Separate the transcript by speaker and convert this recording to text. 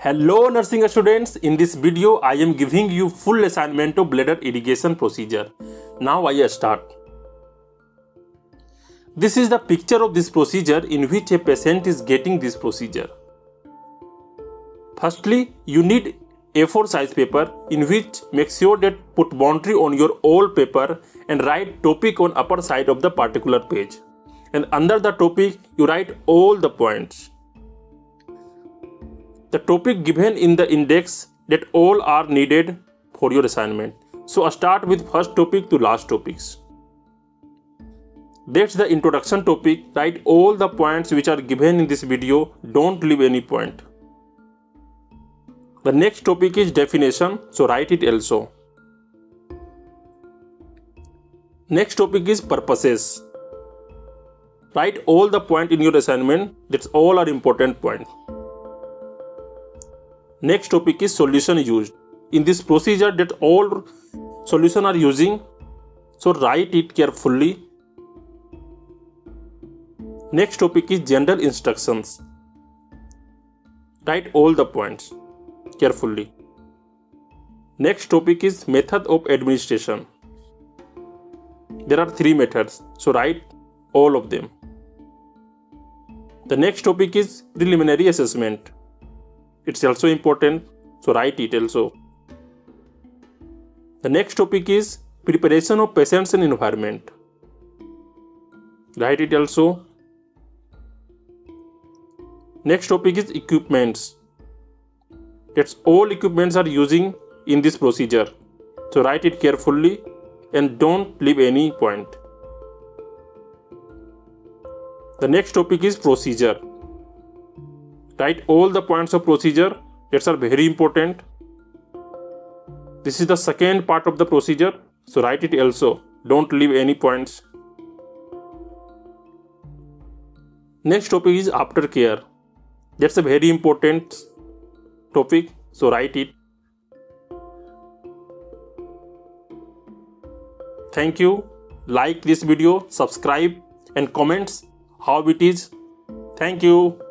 Speaker 1: Hello nursing students, in this video I am giving you full assignment of bladder irrigation procedure. Now I start. This is the picture of this procedure in which a patient is getting this procedure. Firstly, you need A4 size paper in which make sure that put boundary on your old paper and write topic on upper side of the particular page. And under the topic you write all the points the topic given in the index that all are needed for your assignment. So I start with first topic to last topics. That's the introduction topic. Write all the points which are given in this video. Don't leave any point. The next topic is definition. So write it also. Next topic is purposes. Write all the point in your assignment. That's all are important points. Next topic is solution used. In this procedure that all solution are using, so write it carefully. Next topic is general instructions. Write all the points carefully. Next topic is method of administration. There are three methods, so write all of them. The next topic is preliminary assessment it's also important so write it also. The next topic is preparation of patients and environment. Write it also. Next topic is equipments. That's all equipments are using in this procedure. So write it carefully and don't leave any point. The next topic is procedure write all the points of procedure that are very important. This is the second part of the procedure so write it also. Don't leave any points. Next topic is aftercare. That's a very important topic so write it. Thank you. Like this video subscribe and comments how it is. Thank you